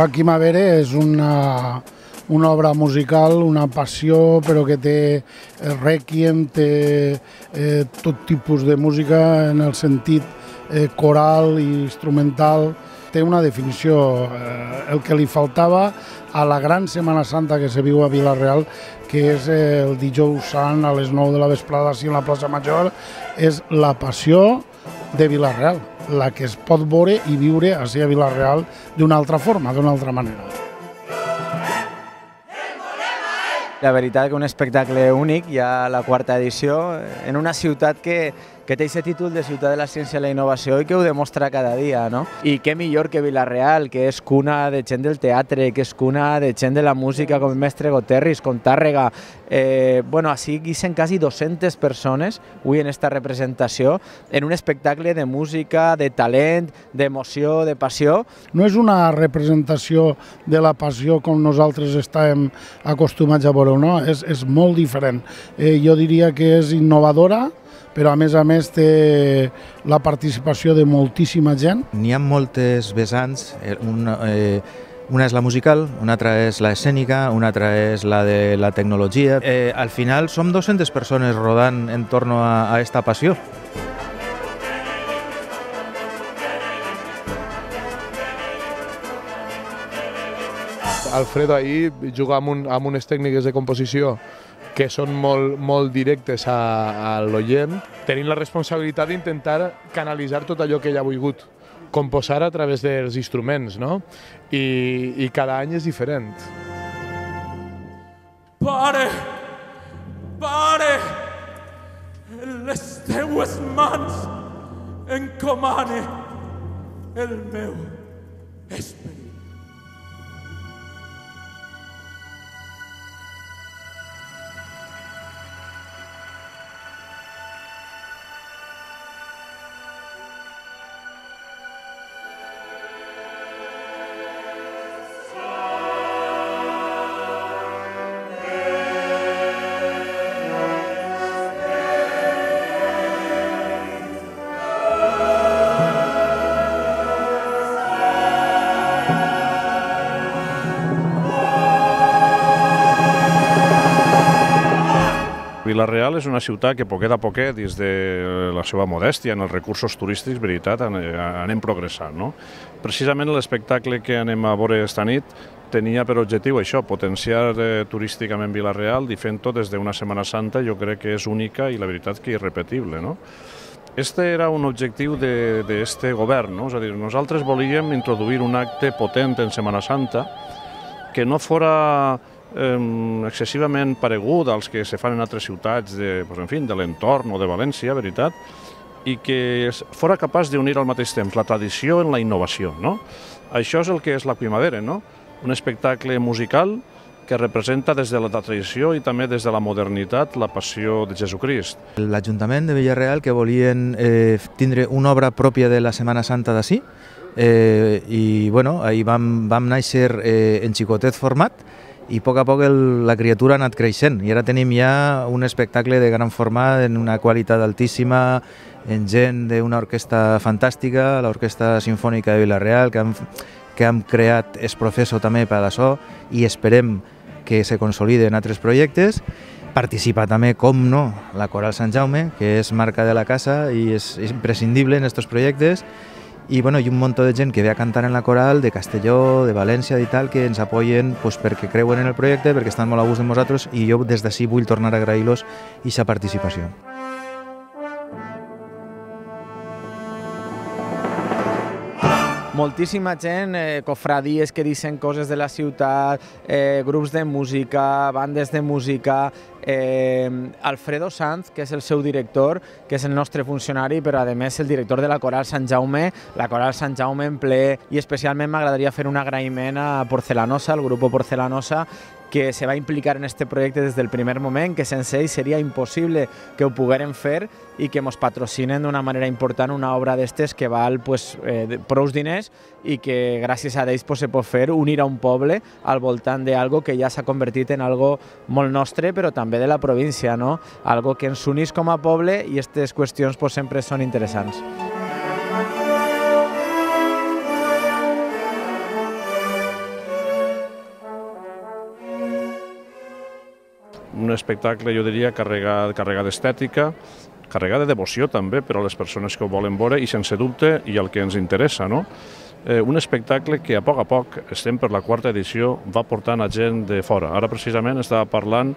La Quimavera és una, una obra musical, una passió, però que té requiem, té eh, tot tipus de música en el sentit eh, coral i instrumental. Té una definició, eh, el que li faltava a la gran Setmana Santa que se viu a Vilareal, que és eh, el dijous sant a les 9 de la vesprada, així en la plaça Major, és la passió de Vilareal, la que es pot veure i viure així a Vilareal d'una altra forma, d'una altra manera. La veritat que un espectacle únic, ja la quarta edició, en una ciutat que, que té aquest títol de ciutat de la ciència i la innovació i que ho demostra cada dia, no? I què millor que Vilareal, que és cuna de gent del teatre, que és cuna de gent de la música com el mestre Goterris, com Tàrrega. Eh, bueno, així guisen quasi 200 persones avui en esta representació en un espectacle de música, de talent, d'emoció, de passió. No és una representació de la passió com nosaltres estàvem acostumats a veure, no? És, és molt diferent. Eh, jo diria que és innovadora, però a més a més té la participació de moltíssima gent. N'hi ha moltes vessants, eh, una, eh, una és la musical, una altra és la escènica, una altra és la de la tecnologia. Eh, al final som 200 persones rodant en torno a, a esta passió. Alfredo ahir juga amb, un, amb unes tècniques de composició que són molt, molt directes a, a l'oient, tenim la responsabilitat d'intentar canalitzar tot allò que ell ha volgut composar a través dels instruments, no? I, i cada any és diferent. Pare, pare, les teues mans encomane el meu esperit. Vilareal és una ciutat que poquet a poquet, des de la seva modèstia en els recursos turístics, veritat, anem progressant. No? Precisament l'espectacle que anem a veure esta nit tenia per objectiu això, potenciar eh, turísticament Vilareal i fent-ho des d'una Setmana Santa jo crec que és única i la veritat que irrepetible. No? Este era un objectiu d'aquest govern, no? és a dir, nosaltres volíem introduir un acte potent en Setmana Santa que no fora eh, excessivament paregut als que se fan en altres ciutats de, pues, en fi, de l'entorn o de València, veritat, i que fora capaç d'unir al mateix temps la tradició en la innovació. No? Això és el que és la primavera, no? un espectacle musical que representa des de la tradició i també des de la modernitat la passió de Jesucrist. L'Ajuntament de Villarreal que volien eh, tindre una obra pròpia de la Setmana Santa d'ací eh, i bueno, ahir vam, vam néixer eh, en xicotet format i a poc a poc el, la criatura ha anat creixent i ara tenim ja un espectacle de gran format en una qualitat altíssima en gent d'una orquestra fantàstica, l'Orquestra Sinfònica de Vilareal, que han, que hem creat és professor també per a això i esperem que se consolide en altres projectes. Participa també, com no, la Coral Sant Jaume, que és marca de la casa i és imprescindible en aquests projectes i, bueno, i un munt de gent que ve a cantar en la coral de Castelló, de València i tal, que ens apoyen pues, perquè creuen en el projecte, perquè estan molt a gust de nosaltres i jo des d'ací vull tornar a agrair-los aquesta participació. Moltíssima gent, eh, cofradies que dicen coses de la ciutat, eh, grups de música, bandes de música, eh, Alfredo Sanz, que és el seu director, que és el nostre funcionari, però a més el director de la Coral Sant Jaume, la Coral Sant Jaume en ple, i especialment m'agradaria fer un agraïment a Porcelanosa, al grup Porcelanosa, que se va implicar en este projecte des del primer moment, que sense ell seria impossible que ho pogueren fer i que ens patrocinen d'una manera important una obra d'estes que val pues, eh, prous diners i que gràcies a ells pues, se pot fer unir a un poble al voltant d'algo que ja s'ha convertit en algo molt nostre, però també de la província, no? algo que ens unís com a poble i aquestes qüestions pues, sempre són interessants. Un espectacle, jo diria, carregat, carregat d'estètica, carregat de devoció també per a les persones que ho volen veure i sense dubte i el que ens interessa, no? Eh, un espectacle que a poc a poc, estem per la quarta edició, va portant a gent de fora. Ara precisament estava parlant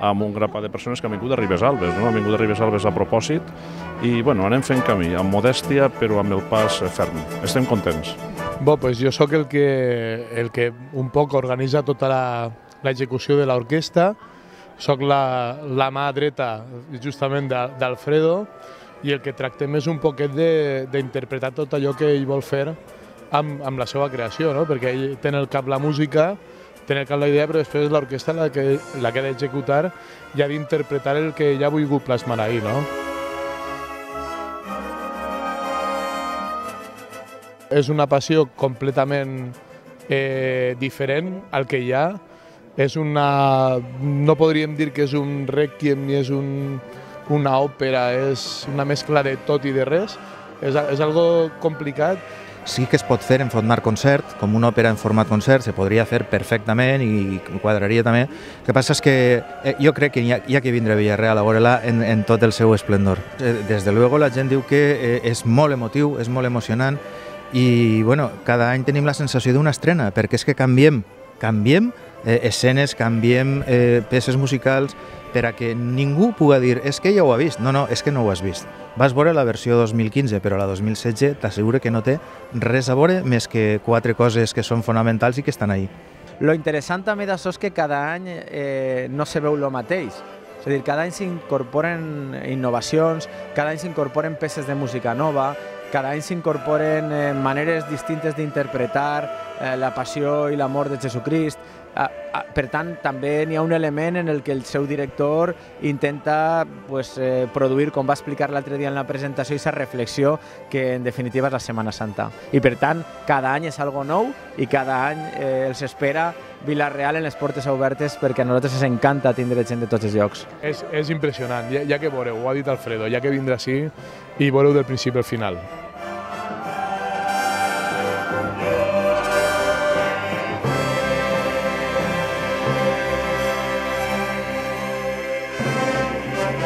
amb un grapat de persones que han vingut de Ribes Alves, no? han vingut de Ribes Alves a propòsit i bueno, anem fent camí, amb modèstia però amb el pas ferm. Estem contents. Bo, pues jo sóc el que, el que un poc organitza tota l'execució de l'orquestra, sóc la, la mà dreta justament d'Alfredo i el que tractem és un poquet d'interpretar tot allò que ell vol fer amb, amb la seva creació, no? perquè ell té el cap la música, té el cap la idea, però després l'orquestra la que, la que ha d'executar i ha d'interpretar el que ell ha volgut plasmar ahir. No? És una passió completament eh, diferent al que hi ha, és una... no podríem dir que és un requiem ni és un, una òpera, és una mescla de tot i de res. És, és algo complicat. Sí que es pot fer en format concert, com una òpera en format concert, se podria fer perfectament i quadraria també. El que passa és que eh, jo crec que hi ha, hi ha que vindre a Villarreal a veure-la en, en tot el seu esplendor. Eh, des de luego la gent diu que eh, és molt emotiu, és molt emocionant i bueno, cada any tenim la sensació d'una estrena, perquè és que canviem, canviem eh, escenes, canviem eh, peces musicals per a que ningú puga dir és que ja ho ha vist. No, no, és que no ho has vist. Vas veure la versió 2015, però la 2016 t'asseguro que no té res a veure més que quatre coses que són fonamentals i que estan ahí. Lo interessant també d'això és que cada any eh, no se veu el mateix. És a dir, cada any s'incorporen innovacions, cada any s'incorporen peces de música nova, cada any s'incorporen eh, maneres distintes d'interpretar eh, la passió i l'amor de Jesucrist. Ah, ah, per tant, també n'hi ha un element en el que el seu director intenta pues, eh, produir, com va explicar l'altre dia en la presentació, aquesta reflexió que en definitiva és la Setmana Santa. I per tant, cada any és algo nou i cada any eh, els espera Vilareal en les portes obertes perquè a nosaltres ens encanta tindre gent de tots els llocs. És, és impressionant, ja, ja que veureu, ho ha dit Alfredo, ja que vindrà així i veureu del principi al final.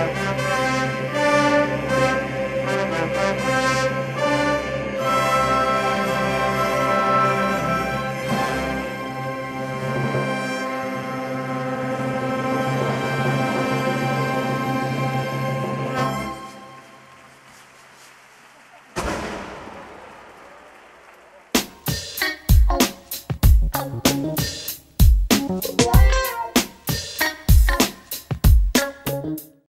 Podcast.